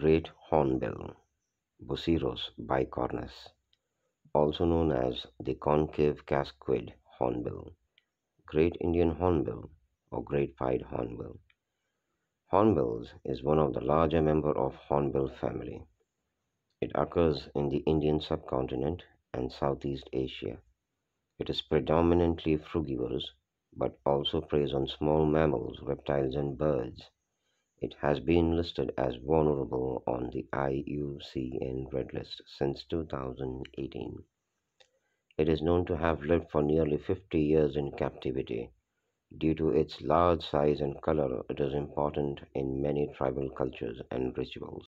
Great hornbill (Buceros bicornis), also known as the concave casqued hornbill, great Indian hornbill, or great pied hornbill. Hornbills is one of the larger member of hornbill family. It occurs in the Indian subcontinent and Southeast Asia. It is predominantly frugivorous, but also preys on small mammals, reptiles, and birds. It has been listed as vulnerable on the IUCN Red List since 2018. It is known to have lived for nearly 50 years in captivity. Due to its large size and color, it is important in many tribal cultures and rituals.